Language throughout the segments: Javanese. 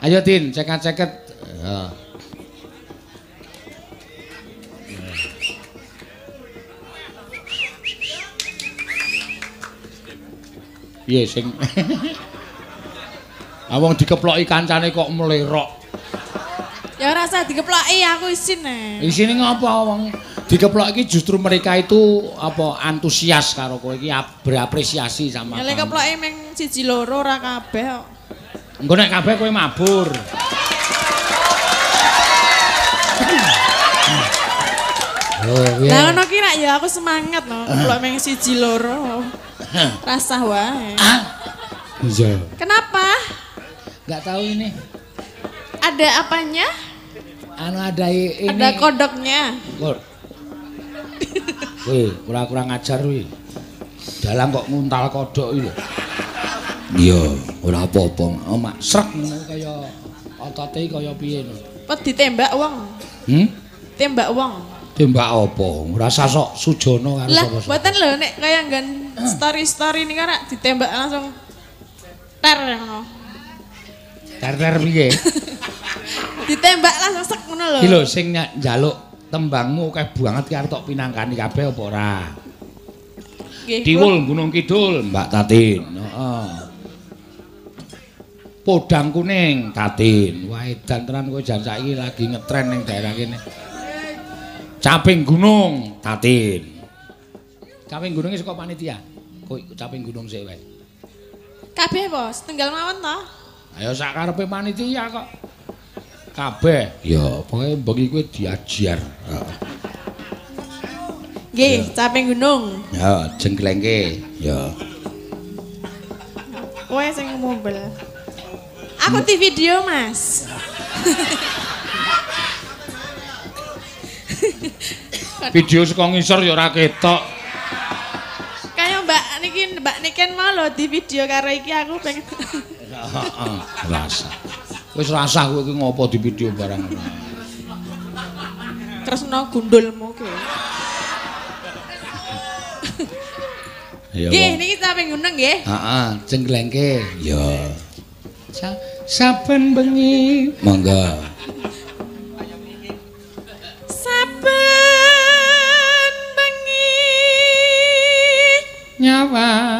Ayo Tin, ceket-ceket. Ya. Piye sing Awong dikeploki kancane kok mlerok. Ya ora usah dikeploki aku isin eh. Isine ngapa wong dikeplok iki justru mereka itu apa antusias karo kowe iki ap- berapresiasi sama Ya lek keploki meng siji loro ora kabeh kok. Engko nek kabeh kowe mabur. Oh, iya. Lah ngono ki rak ya aku semangat no. Keplok meng siji loro. Rasah wae. Iya. Kenapa? Enggak tahu ini. Ada apanya? Anu ada ini. Ada kodoknya. Weh, kurang-kurang ngajar weh. Dalam kok nguntal kodok iki lho. Iya, ora apa-apa. Oh, mak srek ngono kaya otote kaya piye lho. Pet ditembak wong. Hmm? Tembak wong. Tembak apa? Rasa sok sujono karo Lah, sapa-sapa. mboten lho nek kaya nggon story-story ini kan rak ditembak langsung ter ngono. Ter-ter piye? Ditembak langsung sek ngono lho. Iki lho sing njaluk tembangmu akeh banget ki arep tok pinangkani kabeh apa ora? Nggih, Diwul Gunung Kidul, Mbak Tatin. Heeh. Podang kuning Tatin. Wah edan tenan kowe jan saiki lagi ngetren ning daerah kene. Caping Gunung Tatin. Caping Gunungnya saka panitia. Kowe caping gunung sik wae. kabeh apa? Setunggal mawon to? Ayo sak karepe panitia kok. Kabeh. Ya, pokoke bengi kowe diajar. Heeh. Nggih, caping gunung. Ya, jengklengke. Ya. Kowe sing mobil. Aku di video, Mas. Video saka ngisor ya ora ketok. Kayak Mbak niki Mbak Niken mau lho di video karo iki aku pengen Heeh, rasa. Wis rasa kowe iki ngopo di video barang. kresna gundulmu ki. Ya. Nggih, niki caping gunung nggih. Heeh, jengklengke. Ya. Sa saben bengi. Monggo. Saben bengi Nyawang.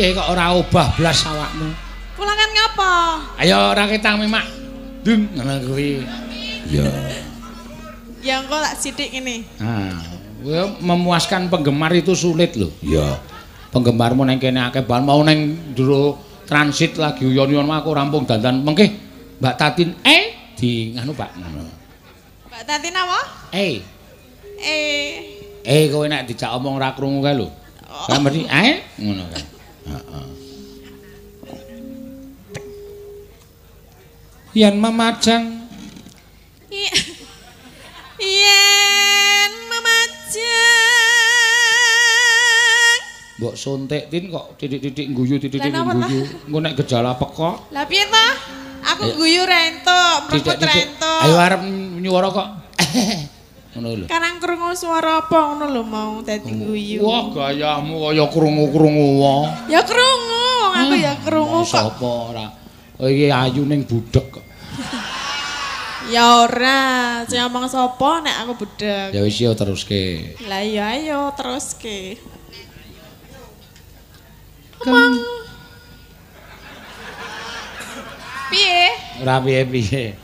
Piye kok ora obah blas awakmu? Pulangan ngapa? Ayo ora ketang mimak. Dung ngono kuwi. Ya. Ya engko tak sithik ngene. Nah, kowe memuaskan penggemar itu sulit loh. Iya. Penggemarmu neng kene akeh banget mau neng dulu transit lagi uyon-uyon mah aku rampung dandan mengke Mbak Tatin eh di nganu Pak ngono. Mbak Tatin apa? Eh, Eh, eh kowe nek dijak omong ra krungu kae lho. Kan mesti eh ngono kan. Yen memajang i- yen memajang. mbok suntik tin kok titik-titik guyu titik-titik guyu. Engko nek gejala pekok Lah piye ta? Aku guyu rento, mrepot titik-titik. rento. Ayo arep nyuwara kok. Ngono lho. Karang krungu swara apa ngono lho mau dadi guyu. Wah, gayamu kaya krungu-krungu wae. Ya krungu, wong aku ya krungu kok. Sapa ora? Oh iki ayu ning budek kok. Ya ora, sing ngomong sapa nek aku bedeg. Ya wis yo teruske. Lah iya ayo teruske. Kan Piye? ora piye-piye.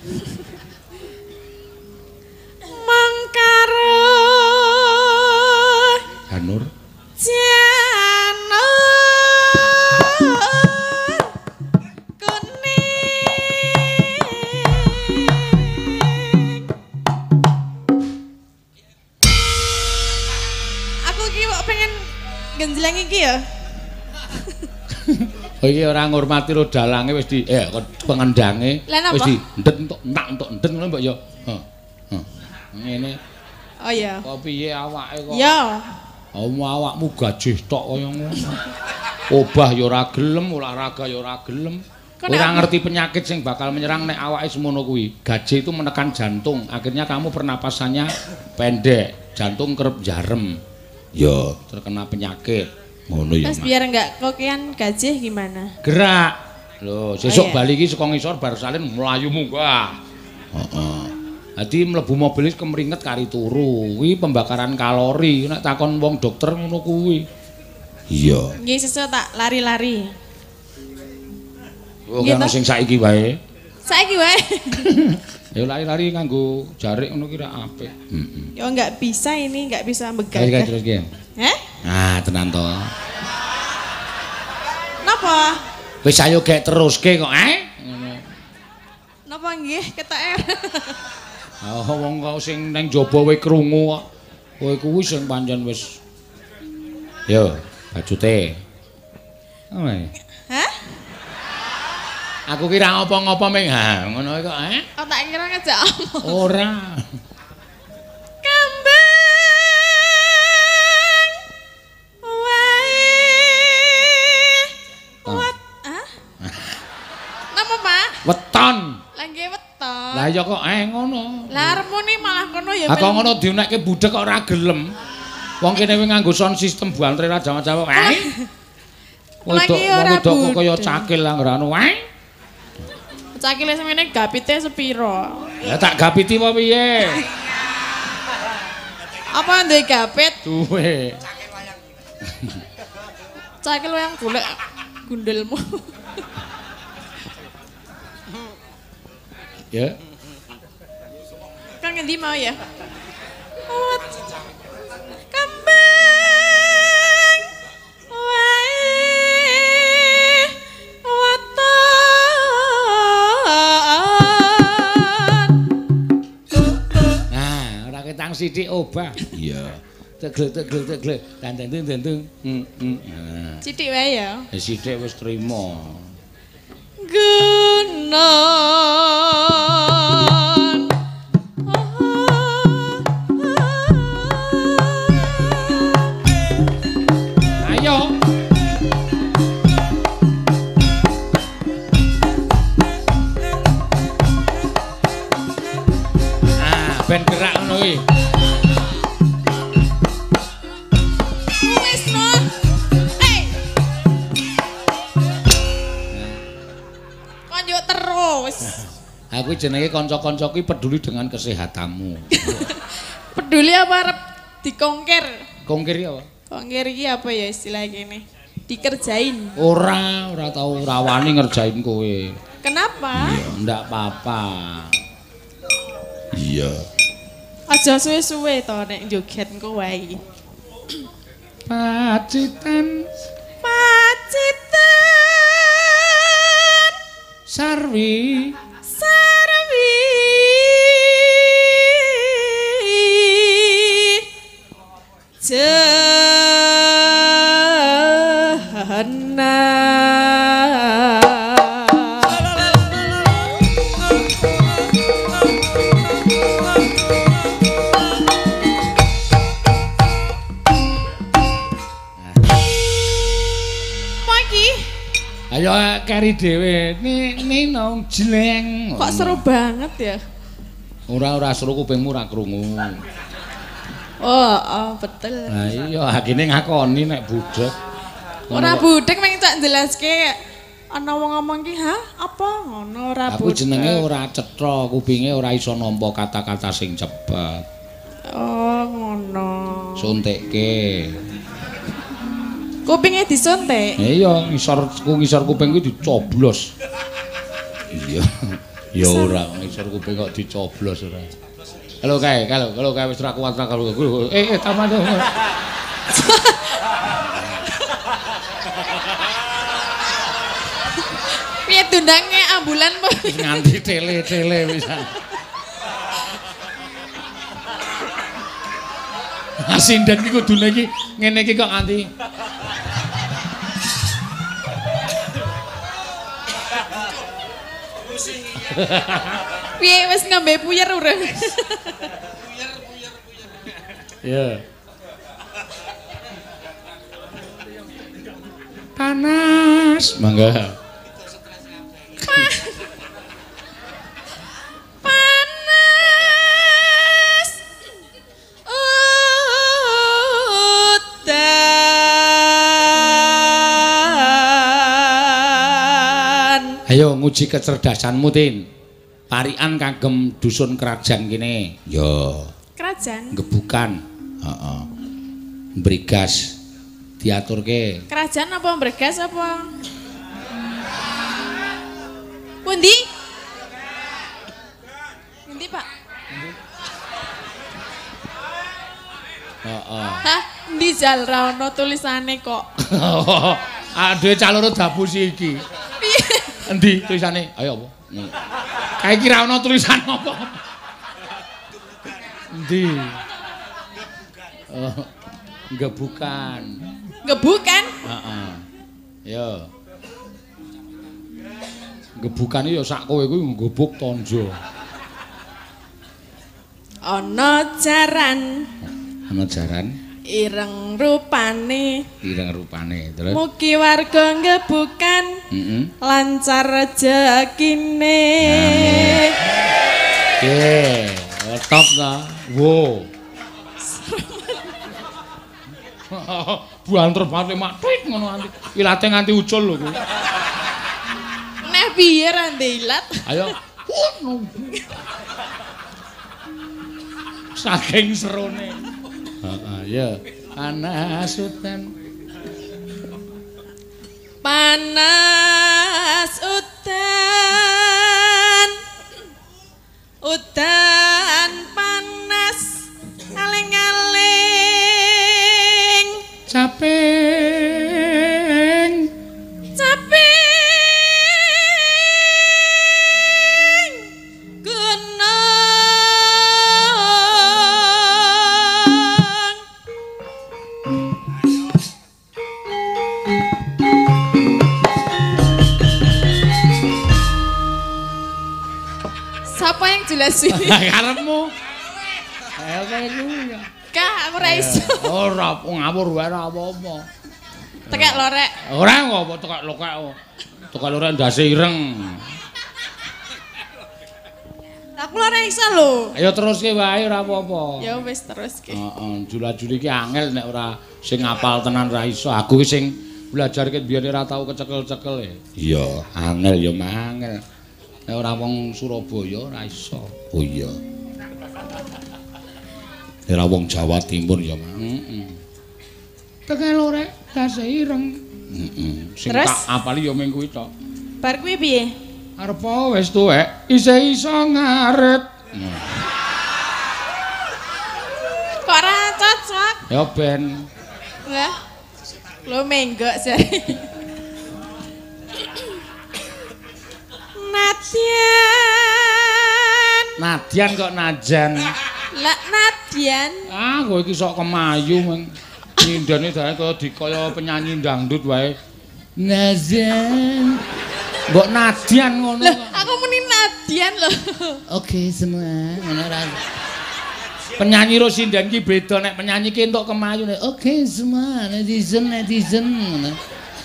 Iki ora ngurmati ro dalange wis di eh pengendange wis di ndet entuk entak entuk ndet ngono mbok yo. Ngene Oh iya. kok piye awake kok Ya. Om awakmu gajih tok kaya ngono. Obah ya ora gelem, olahraga ya ora gelem. Ora ngerti penyakit sing bakal menyerang nek awake semono kuwi. Gajih itu menekan jantung, akhirnya kamu pernapasannya pendek, jantung kerep jarem. Ya, terkena penyakit. Ngono ya. Terus Mas. biar enggak kokean gajih gimana? Gerak. Lho, sesuk Oh, iya. bali iki saka ngisor bar salin mlayu munggah. Heeh. Dadi mlebu mobil wis kemringet kari turu. Kuwi pembakaran kalori. Nek takon wong dokter ngono kuwi. Iya. Nggih sesuk tak lari-lari. Oh, Pak. sing saiki wae. Saiki wae. Ya lari-lari nganggo jarik ngono kira apik. Heeh. Yo enggak bisa ini, enggak bisa Terus begagah. terus ki. Heh? Ah, tenan to. Napa? Wis ayo gek teruske kok, eh? Ngono. Napa nggih ketek? Ah, wong kok sing ning jaba wae krungu kok. Kowe kuwi sing pancen wis Yo, bajute. Oh, eh. Hah? Aku kira ngopo-ngopo ming ha, ngono kok, eh? Oh tak kira ngejak omong. Ora. Lah ya kok eh ngono. Lah arepmu ni malah kono ya. Lah kok ngono diunekke budhek kok ora gelem. Wong kene wis nganggo sound system bantre ra jawa-jawa. Eh. Wedok wedok kok kaya cakil lah ngrano. Eh. Cakile semene gapite sepiro? Ya tak gapiti apa piye? Apa ndek gapit? Duwe. Cakil yang golek gundelmu. Ya. Ngendi mau ya? Wat. Kembang wae watan. Nah, ora ketang sithik obah. Iya. Tegel tegel tegel. Tandang tandang tandang. Hmm, hmm. Nah, Sithik wae ya. ya sithik wis trima. Gunon. Jenenge kanca-kanca kuwi peduli dengan kesehatanmu. Peduli apa arep dikongkir? Kongkir ya apa? Kongkir iki apa ya istilah gini? Dikerjain. Ora, ora tau rawani ngerjain kowe. Kenapa? Iya, ndak apa-apa. Iya. Aja suwe-suwe to nek joget engko wae. Pacitan Pacitan sarwi Keri dhewe. Ni ni nong kok seru banget ya? Ora ora seru kupingmu ora krungu. Oh, oh betul. Lah iya akine ngakoni nek budek. Ora budek meng cak jelaske ana wong ngomong ki, "Hah? Apa?" Ngono ora Aku budek. jenenge ora cetha, kupinge ora iso nampa kata-kata sing cepet. Oh, ngono. Suntikke. Kupinge disuntik. Ya iya, ngisor ku ngisor kuping kuwi dicoblos. Iya. Ya ora, ngisor kuping kok dicoblos ora. Halo kae, kalau kalau kae wis ora kuat ra kalau eh eh taman. Piye tundange ambulan po? Nganti tele-tele pisan. Asinden iki kudune iki ngene iki kok nganti Piye wis ngambe puyer urung. Puyer puyer puyer. Ya. Panas. Mangga. Ayo nguji kecerdasanmu tin. Parian kagem dusun kerajaan kene. Yo. Kerajaan? Gebukan heeh. Brigas diaturke. Kerajaan apa? Bergas apa? Pundi? Pundi pak? Heeh. Hah? Di jalra ono tulisane kok. Ade calon dabu iki. Endi tulisane? Ayo apa? Hmm. Kae kira ana tulisan apa? Endi? Oh, gebukan. ngebukan Heeh. Yo. Gebukan ya sak kowe kuwi nggubuk tonjo. ana jaran Ana jaran ireng rupane ireng rupane. Terus mugi warga ngebukan heeh. lancar rezekine Oke, oh, top ta. Wo. Buanter banget mak twit ngono nganti. Ilate nganti ucul lho kuwi. neh piye ra ndelat Ayo. Ngono. Saking serone. Heeh, ya. Panas udan. Panas udan udan Siapa yang jelas ini? Lah karepmu. Ayo kae kuwi ya. Kak, aku ra iso. Ora ngawur wae ora apa-apa. Tekek lorek. Ora apa tekak lokak. Tekak lorek ndase ireng. Aku lorek iso lho. Ayo teruske wae ora apa-apa. Ya wis terus ki. Heeh, jula-juli ki angel nek ora sing ngapal tenan ra iso. Aku ki sing belajar ki biyen ora tau kecekel-cekel e. Iya, angel ya mangel. Nek ora wong Surabaya ora iso. Oh iya. Ora wong Jawa Timur ya mah. Heeh. Tekel ora dase ireng. Heeh. Sing Terus? tak apali ya mung kuwi tok. Bar kuwi piye? Arep wis tuwek, isih iso ngaret. Kok ora cocok? Ya ben Lah. Lo menggok jare. Nadian. Nadian kok najan. Lah Nadian. Ah, kowe iki sok kemayu meng nyindane dae kaya dikaya penyanyi dangdut wae. Najan. Mbok Nadian ngono. Lah, aku muni Nadian lho. Oke semua, ngono ra. Penyanyi ro sindan ki beda nek penyanyi ki entuk kemayu nek oke semua netizen netizen ngono.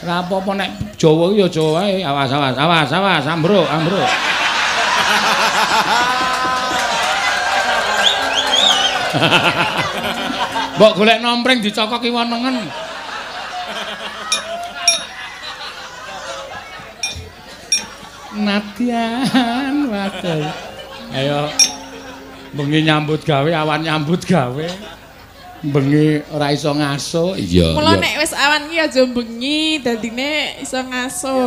Ora apa-apa nek Jawa ya Jawa wae. Awas awas awas awas ambruk ambruk. Mbok golek nompreng dicokok kiwon nengen. Nadian waduh. Ayo bengi nyambut gawe awan nyambut gawe. Bengi ora iso ngaso. Iya. Mula nek wis awan ki aja bengi, dadine iso ngaso.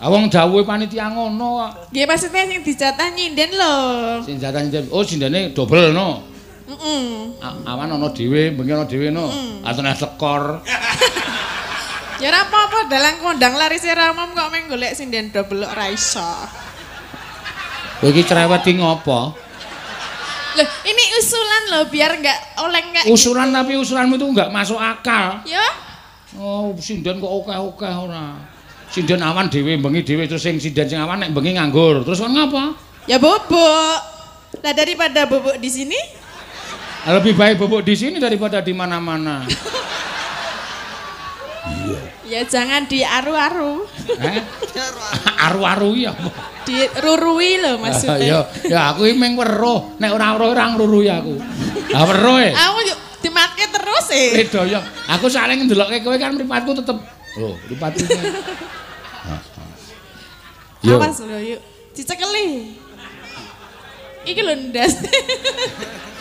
Awong dawuhe panitia ngono kok. Nggih maksudnya sing dijatah nyinden lho. Sing jatah nyen- oh sindene dobel no. Heeh. A- Awan ana dhewe, bengi ana dhewe no. Atune sekor. Ya ora apa-apa dalang kondang laris ramom kok meng golek sinden double ora iso. Kowe iki cerewet ki ngopo? Loh, ini usulan loh biar enggak oleng enggak. Usulan tapi usulanmu itu enggak masuk akal. Ya, Oh, sinden kok akeh-akeh ora. Sinden awan dhewe bengi dhewe terus sing sinden sing awan nek bengi nganggur. Terus kon ngapa? ya bubuk. Lah daripada bubuk di sini, Lebih baik bubuk di sini daripada di mana-mana. Ya jangan diaru-aru. Eh? Aru-aru ya. Dirurui lho Ya maksudnya. ya aku iki meng weruh, nek ora weruh ora ngrurui aku. Lah weruh e. Aku yuk dimatke terus e. Eh doyong. Aku saling ndelokke kowe kan mripatku tetep. Oh, mripatku. Yo. Awas lho yuk. Dicekeli. Iki lho ndas.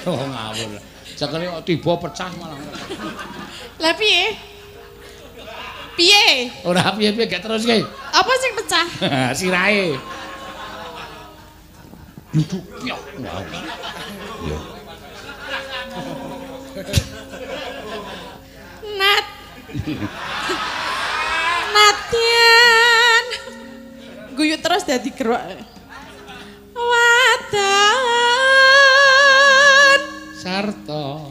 Oh ngawur. Cekele kok tiba pecah malah. Lah piye? Piye? Ora piye-piye gak teruske. Apa sing pecah? Sirahe. Duduk yo. Yo. Nat. Natian. Guyu terus dadi gerok. Wadan Sarta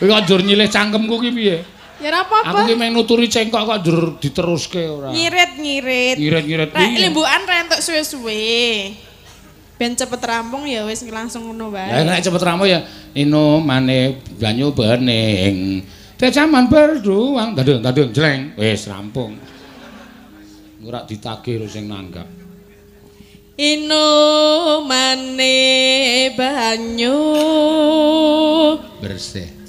kok njur nyilih cangkemku ki piye? Ya ora Aku ki apa-apa. meng nuturi cengkok kok njur diteruske ora. Ngirit-ngirit Rek piye? limbukan rentuk suwe-suwe. Ben cepet rampung ya wis langsung ngono Lah wae. nek cepet ramo ya ino mane banyu bening. Decaman berduang dadung dadung jleng wis rampung. Ora ditagih sing nanggap. Ino mane banyu Bersih.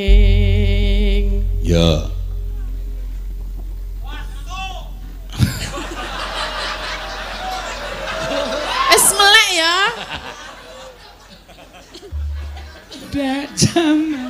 Bening. Ya. Wis melek ya. Decaman. Dek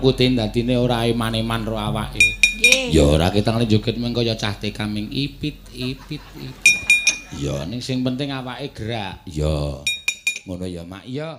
lho karepku tin dadine ora eman-eman ro awake. Nggih. Ya ora ketangane joget mung kaya cah kaming ipit ipit ipit. Ya ning sing penting awake gerak. Ya. Ngono ya, Mak. Ya.